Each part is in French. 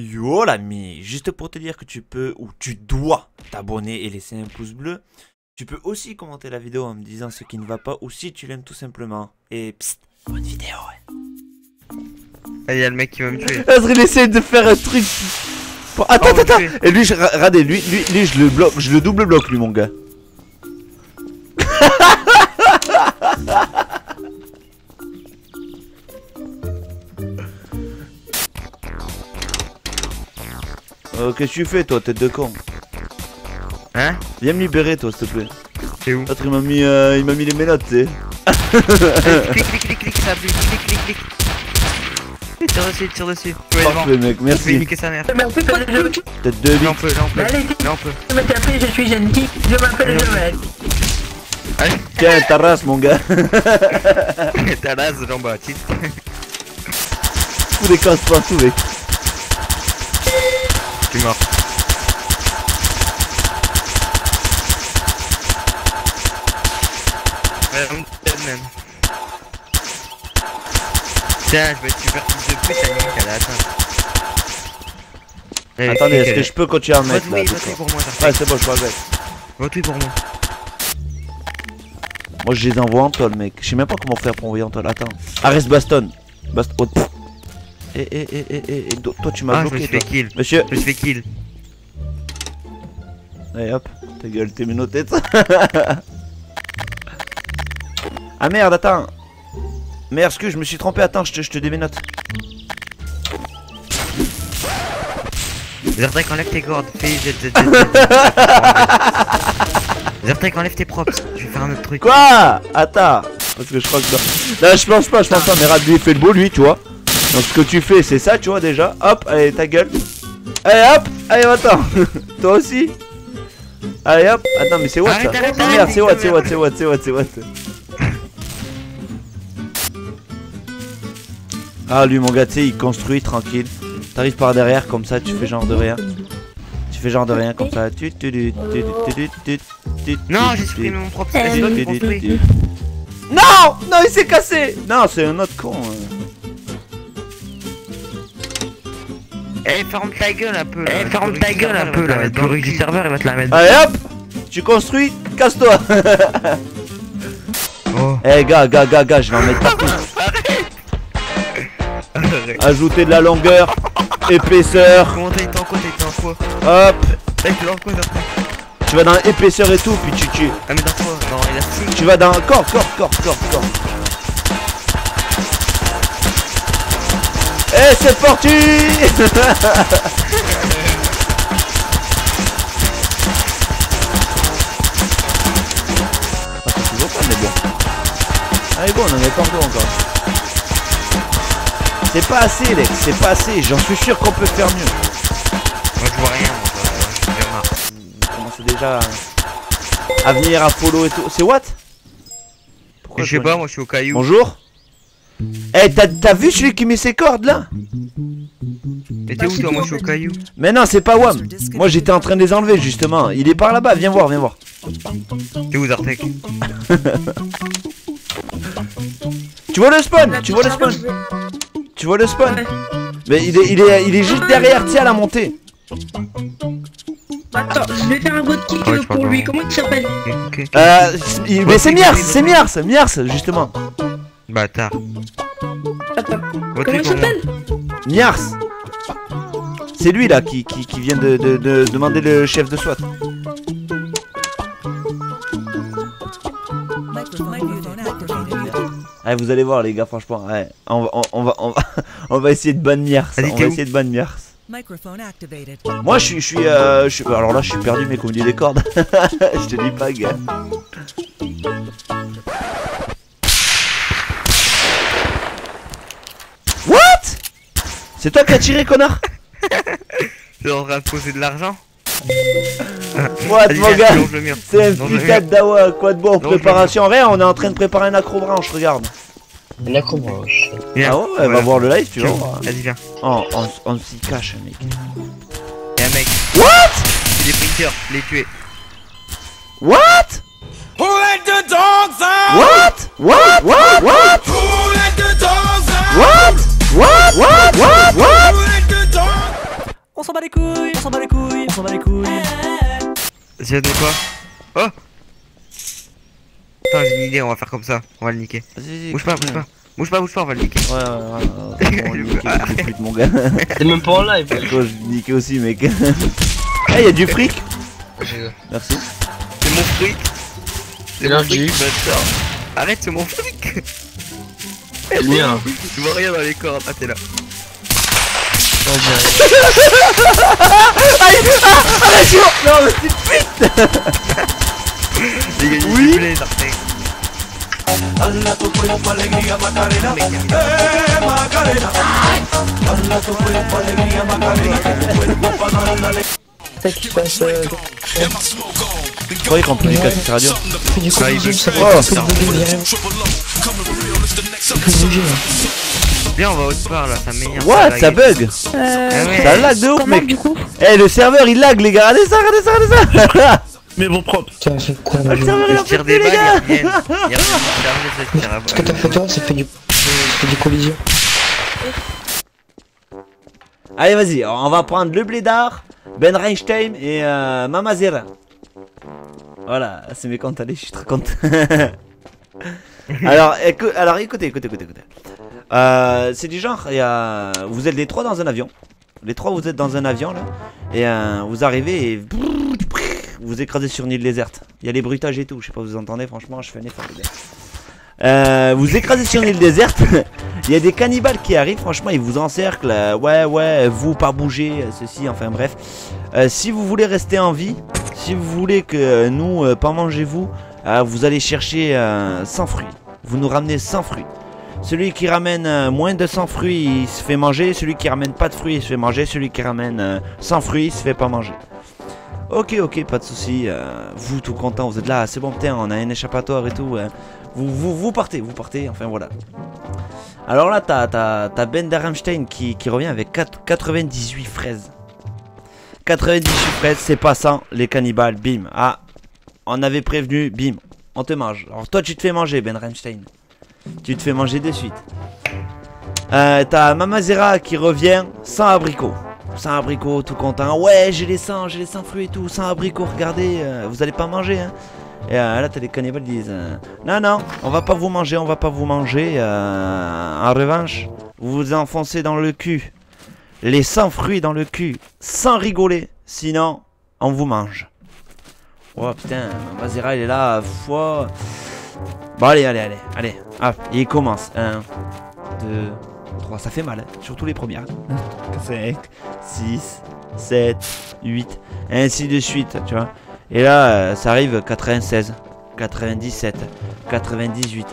Yo l'ami, juste pour te dire que tu peux ou tu dois t'abonner et laisser un pouce bleu. Tu peux aussi commenter la vidéo en me disant ce qui ne va pas ou si tu l'aimes tout simplement. Et psst, bonne vidéo. Ouais. Ah, il y a le mec qui va me tuer. Azril essaie de faire un truc. Bon, attends, Oh, attends, attends. Et lui, je, regardez, lui, lui, lui, je le bloque, je le double bloque, lui, mon gars. Qu'est-ce que tu fais, toi, tête de con Hein Viens me libérer, toi, s'il te plaît. C'est où L'autre, il m'a mis, euh, il m'a mis les ménottes, tu sais. Clic, clic, clic, clic, ça appuie. Clic, clic, clic. Tire dessus, tire dessus. Parfait, mec, Je vais merci. niquer sa mère. Mais on peut pas le jeu. Tête de Là, bite. on peut, là, on peut. Allez, Là, on peut. je me taper, je suis gentil. Je m'appelle Joël. Allez, Tiens, ta race, mon gars. t'as l'as, Jean-Baptiste. Fous des casses partout, mec. Tu es mort. Dead, je vais être super fils de pute, la limite, elle a atteint. Eh, Attendez, clique, est-ce que elle- je peux continuer à mettre là oui, vote d'accord. oui pour moi, Ouais, c'est bon, je vois avec. Vote oui pour moi. Moi, je les envoie en toile, mec. Je sais même pas comment faire pour envoyer en toile. Attends. Arrête Baston. Bast oh, Eh, eh, eh, eh, eh, eh, do- toi, tu m'as Ah, je me bloqué, fait toi. kill. Monsieur. Je me suis fait kill. Allez, hop. Ta gueule, t'es menotté. ah merde, attends. Merde, excuse, je me suis trompé. Attends, je te, je te déménote. Zertek, enlève tes cordes. Zertek, enlève tes props. Je vais faire un autre truc. Quoi Attends. Parce que je crois que. Non, non je pense pas, je pense pas. Mais il fait le beau, lui, tu vois. Donc, ce que tu fais, c'est ça, tu vois, déjà. Hop, allez, ta gueule. Allez, hop. Allez, attends. Toi aussi. Allez, hop. Attends, mais c'est what ça Arrête, arrête, arrête, Merde, c'est what, c'est what, c'est what, c'est what, c'est what. Ah, lui, mon gars, tu sais, il construit tranquille. T'arrives par derrière, comme ça, tu fais genre de rien. Tu fais genre de rien, comme ça. Tu, tu, tu, tu, tu, tu, tu, tu, Non, j'ai supprimé mon propre. Non Non, il s'est cassé Non, c'est un autre con. euh. Eh, ferme ta gueule un peu. Eh, ferme ta gueule un peu là. Le bruit du serveur, il va te la mettre. Allez, hop Tu construis, casse-toi Oh. Eh, gars, gars, gars, gars, je vais en mettre partout. Ajouter de la longueur, épaisseur, Comment t'as été en quoi T'as été en quoi hop T'as été en quoi Zertek Tu vas dans épaisseur et tout, puis tu, tu, Ah, mais dans quoi Dans élastique tu vas dans corps, corps, corps, corps, corps. Et c'est parti Ah, c'est toujours pas, mais bon. Allez, bon, on en est partout encore. C'est pas assez, Lex, c'est pas assez. J'en suis sûr qu'on peut faire mieux. Moi, je vois rien. moi, je- commencez déjà à, venir à follow et tout. C'est what? Pourquoi Je sais pas, moi, je suis au caillou. Bonjour Eh, t'as t'as vu celui qui met ses cordes là? Mais t'es où toi Moi, je suis au caillou? Mais non, c'est pas Wam. Moi j'étais en train de les enlever justement. Il est par là-bas, viens voir, viens voir. T'es où Zertek Tu vois le spawn Tu vois le spawn Tu vois le spawn Mais il est, il est, il est juste derrière, tiens, à la montée. Attends, je vais faire un vote kick Ouais, pour lui. Comment il s'appelle? Euh, mais c'est Miars, c'est Miars, Miars, justement. Bâtard. Comment oui il s'appelle? Miars. C'est lui là qui, qui, qui vient de, de- de demander le chef de SWAT. Ouais, vous allez voir les gars, franchement, ouais, on va, on, on va, on va, on va essayer de ban Miars. Vas-y, On va essayer de ban activated. Moi, je suis, je suis, euh, je suis- alors là, je suis perdu, mais comme dit des cordes. je te dis pas, gars. C'est toi qui as tiré, connard T'es en train de poser de l'argent What, mon gars. C'est un putain d'Awa, quoi de bon Non, Préparation, rien, on est en train de préparer un acrobranche, regarde. Une accrobranche. Viens. Ah ouais, elle va Voilà. voir le live, tu vois. Vas-y, viens. Oh, on, on s'y cache, mec. Y'a un mec. What C'est des printers, je l'ai tué. What Who let the dogs out? What What What What Who let the dogs out? What What? Dogs s'en bat les couilles, on s'en bat les couilles, on s'en bat les couilles. De quoi Oh Attends, j'ai une idée, on va faire comme ça. On va le niquer. Vas-y, vas-y. Bouge pas, bouge pas. Bouge pas, bouge pas, on va le niquer. Ouais, ouais, ouais. Bon, niquer, mon gars. T'es même pas en live. Je niquais aussi, mec. Eh, y'a du fric Merci. C'est mon fric. C'est mon Énergie. fric, bâtard. Arrête, c'est mon fric. Bien. Tu vois rien dans les cordes. Ah, t'es là. Arrête, Non, mais c'est J'ai gagné Oui. du blé, Dartek. Dala tu cuerpo alegría Macarena, eh Macarena. Tu cuerpo alegría Macarena, que tu cuerpo pa' dar la alegría. Peut-être qu'il passe. euh, Je croyais qu'on pouvait casser cette radio. fait du coup, Ah, il veut- ça Viens, on va autre part là, ça m'énerve. What lag. Ça bug Ah ouais. Ça lag de ouf, mec du coup Eh, le serveur il lag, les gars Regardez ça, regardez ça, regardez ça Mais bon propre. As fait quoi Le là serveur il en des plus, les gars Ce que t'as fait toi, c'est fait du. C'est fait du collision. Allez, vas-y, on va prendre le blédard, Ben Reinstein et euh, Mama Zera. Voilà, c'est mes comptes, allez, je suis très content. alors, alors, écoutez, écoutez, écoutez, écoutez. Euh, c'est du genre, y a... vous êtes les trois dans un avion. Les trois, vous êtes dans un avion, là. Et euh, vous arrivez et... Vous écrasez sur une île déserte. Il y a les bruitages et tout, je sais pas, vous entendez, franchement, je fais un effort. Euh, vous écrasez sur une île déserte. Il y a des cannibales qui arrivent, franchement, ils vous encerclent. ouais, ouais, vous pas bouger, ceci, enfin bref. Si vous voulez rester en vie, si vous voulez que nous, pas manger vous, euh, vous allez chercher euh, 100 fruits. Vous nous ramenez 100 fruits. Celui qui ramène euh, moins de 100 fruits, il se fait manger. Celui qui ramène pas de fruits, il se fait manger. Celui qui ramène euh, 100 fruits, il se fait pas manger. Ok, ok, pas de souci. euh, vous tout content, vous êtes là, c'est bon, putain, on a un échappatoire et tout. euh, vous, vous, vous partez, vous partez, enfin voilà. Alors là, t'as, Ben Darmstein qui, revient avec 4 98 fraises. 98 fraises, c'est passant, les cannibales, bim. Ah, on avait prévenu, bim, on te mange. Alors toi, tu te fais manger, Ben Reinstein. Tu te fais manger de suite. Euh, t'as Mamazera qui revient sans abricot. Sans abricot, tout content. Ouais, j'ai les 100, j'ai les 100 fruits et tout. Sans abricot, regardez, euh, vous allez pas manger, hein. Et euh, là, t'as les cannibales qui disent Non, non, on va pas vous manger, on va pas vous manger. en revanche, vous vous enfoncez dans le cul. Les 100 fruits dans le cul, sans rigoler. Sinon, on vous mange. Oh putain, Mazera il est là. Foi. Bon, allez, allez, allez, allez. Hop, il commence. 1, 2, 3. Ça fait mal, hein, surtout les premières. 5, 6, 7, 8. Et ainsi de suite, tu vois. Et là, euh, ça arrive 96, 97, 98,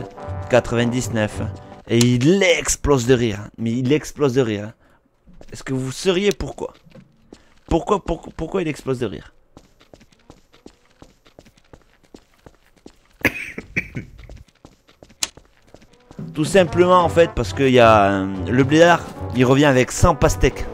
99. Et il explose de rire. Mais il explose de rire. Est-ce que vous pourquoi? Pourquoi, pourquoi pourquoi il explose de rire? Tout simplement en fait parce qu'il y a euh, le blédard, il revient avec 100 pastèques.